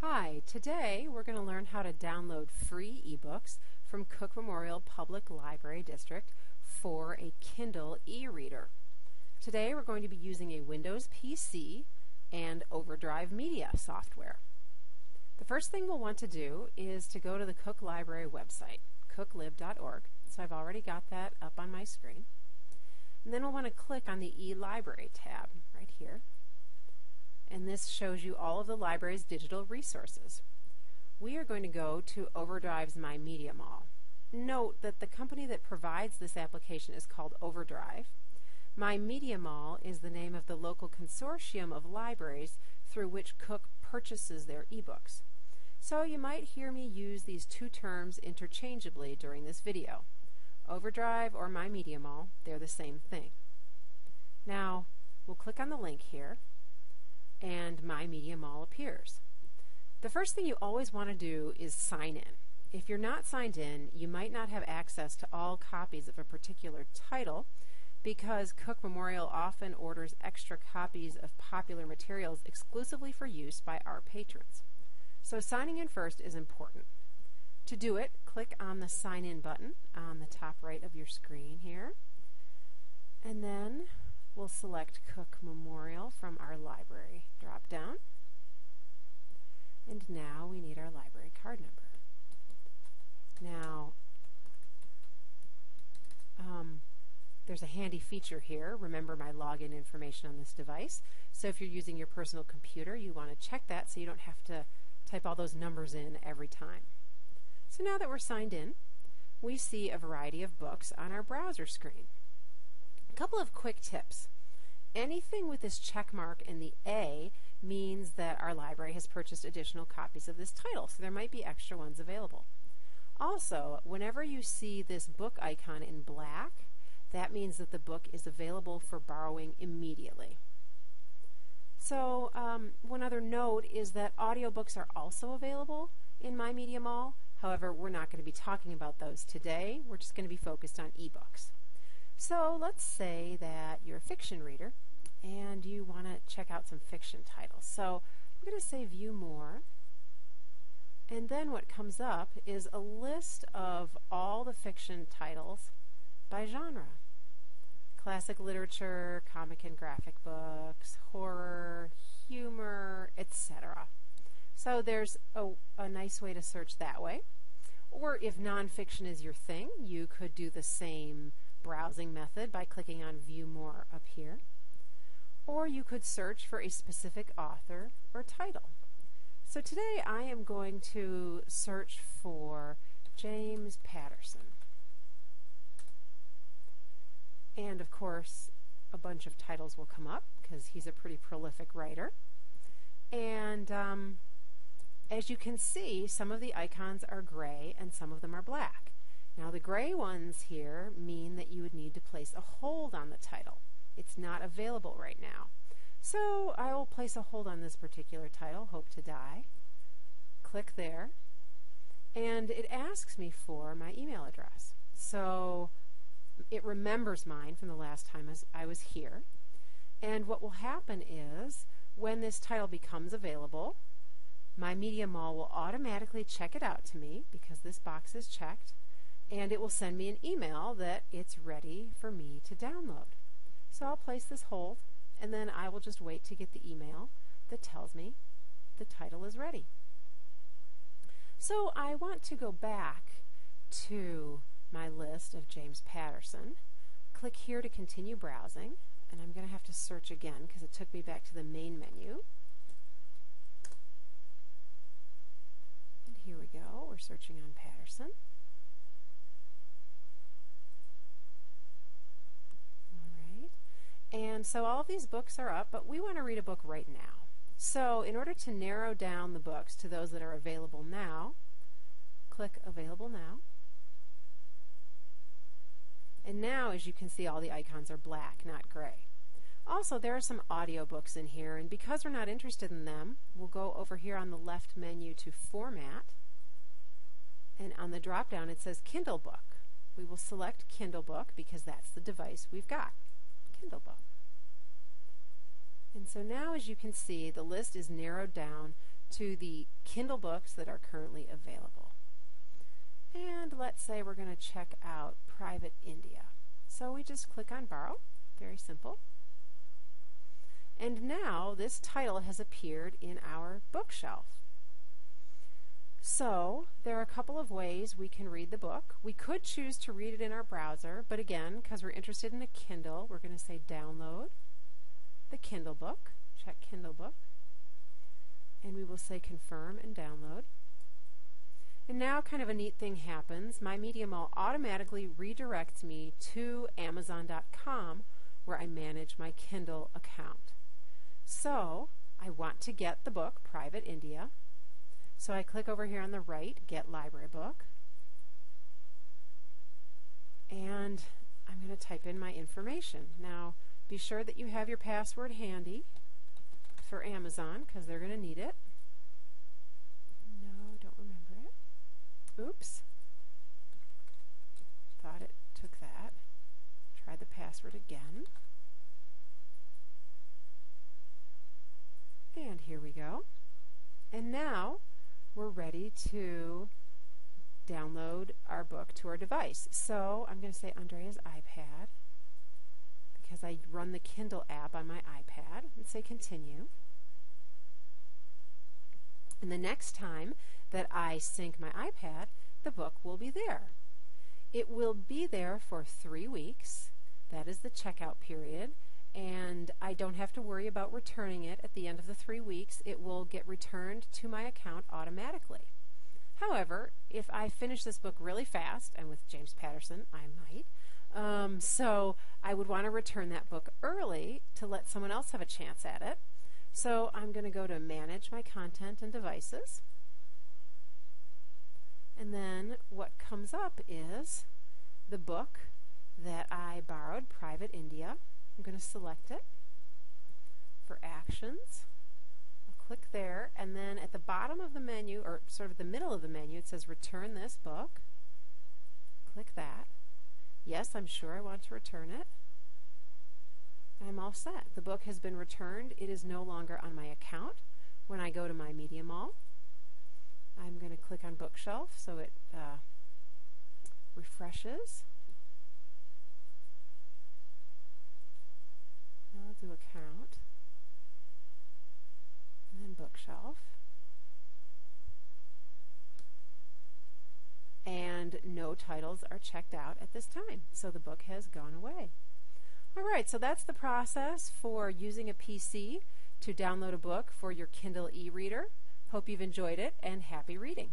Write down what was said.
Hi, today we're going to learn how to download free ebooks from Cook Memorial Public Library District for a Kindle e-reader. Today we're going to be using a Windows PC and Overdrive Media software. The first thing we'll want to do is to go to the Cook Library website, cooklib.org. So I've already got that up on my screen. And then we'll want to click on the e-library tab right here and this shows you all of the library's digital resources. We are going to go to Overdrive's My Media Mall. Note that the company that provides this application is called Overdrive. My Media Mall is the name of the local consortium of libraries through which Cook purchases their ebooks. So you might hear me use these two terms interchangeably during this video. Overdrive or My Media Mall, they're the same thing. Now, we'll click on the link here and My Media Mall appears. The first thing you always want to do is sign in. If you're not signed in, you might not have access to all copies of a particular title because Cook Memorial often orders extra copies of popular materials exclusively for use by our patrons. So signing in first is important. To do it, click on the sign in button on the top right of your screen here. And then we'll select Cook Memorial from our library drop down. And now we need our library card number. Now, um, there's a handy feature here. Remember my login information on this device. So if you're using your personal computer, you want to check that so you don't have to type all those numbers in every time. So now that we're signed in, we see a variety of books on our browser screen. Couple of quick tips. Anything with this check mark in the A means that our library has purchased additional copies of this title, so there might be extra ones available. Also, whenever you see this book icon in black, that means that the book is available for borrowing immediately. So, um, one other note is that audiobooks are also available in My Media Mall. However, we're not going to be talking about those today. We're just going to be focused on ebooks. So let's say that you're a fiction reader and you want to check out some fiction titles. So I'm going to say view more. And then what comes up is a list of all the fiction titles by genre. Classic literature, comic and graphic books, horror, humor, etc. So there's a, a nice way to search that way. Or if nonfiction is your thing, you could do the same browsing method by clicking on View More up here. Or you could search for a specific author or title. So today I am going to search for James Patterson. And of course, a bunch of titles will come up because he's a pretty prolific writer. And um, as you can see, some of the icons are gray and some of them are black. Now the gray ones here mean that you would need to place a hold on the title. It's not available right now. So I will place a hold on this particular title, Hope to Die. Click there. And it asks me for my email address. So it remembers mine from the last time I was here. And what will happen is when this title becomes available, my Media Mall will automatically check it out to me because this box is checked and it will send me an email that it's ready for me to download. So I'll place this hold, and then I will just wait to get the email that tells me the title is ready. So I want to go back to my list of James Patterson. Click here to continue browsing, and I'm going to have to search again because it took me back to the main menu. And here we go, we're searching on Patterson. And so all of these books are up, but we want to read a book right now. So in order to narrow down the books to those that are available now, click Available Now. And now, as you can see, all the icons are black, not gray. Also, there are some audiobooks in here, and because we're not interested in them, we'll go over here on the left menu to Format, and on the drop down it says Kindle Book. We will select Kindle Book because that's the device we've got. Kindle book. And so now, as you can see, the list is narrowed down to the Kindle books that are currently available. And let's say we're going to check out Private India. So we just click on Borrow, very simple. And now this title has appeared in our bookshelf. So there are a couple of ways we can read the book. We could choose to read it in our browser, but again, because we're interested in a Kindle, we're going to say download the Kindle book. Check Kindle book. And we will say confirm and download. And now kind of a neat thing happens. My Media Mall automatically redirects me to Amazon.com where I manage my Kindle account. So I want to get the book, Private India. So I click over here on the right, Get Library Book. And I'm going to type in my information. Now, be sure that you have your password handy for Amazon because they're going to need it. No, don't remember it. Oops. Thought it took that. Try the password again. And here we go. And now we're ready to download our book to our device. So I'm going to say Andrea's iPad because I run the Kindle app on my iPad and say continue. And the next time that I sync my iPad, the book will be there. It will be there for three weeks. That is the checkout period and I don't have to worry about returning it at the end of the three weeks. It will get returned to my account automatically. However, if I finish this book really fast, and with James Patterson, I might, um, so I would want to return that book early to let someone else have a chance at it. So I'm going to go to Manage My Content and Devices. And then what comes up is the book that I borrowed, Private India. I'm going to select it for actions. I'll click there, and then at the bottom of the menu, or sort of the middle of the menu, it says Return this book. Click that. Yes, I'm sure I want to return it. I'm all set. The book has been returned. It is no longer on my account. When I go to my Media Mall, I'm going to click on Bookshelf so it uh, refreshes. I'll do account, and then bookshelf. And no titles are checked out at this time, so the book has gone away. All right, so that's the process for using a PC to download a book for your Kindle e-reader. Hope you've enjoyed it and happy reading.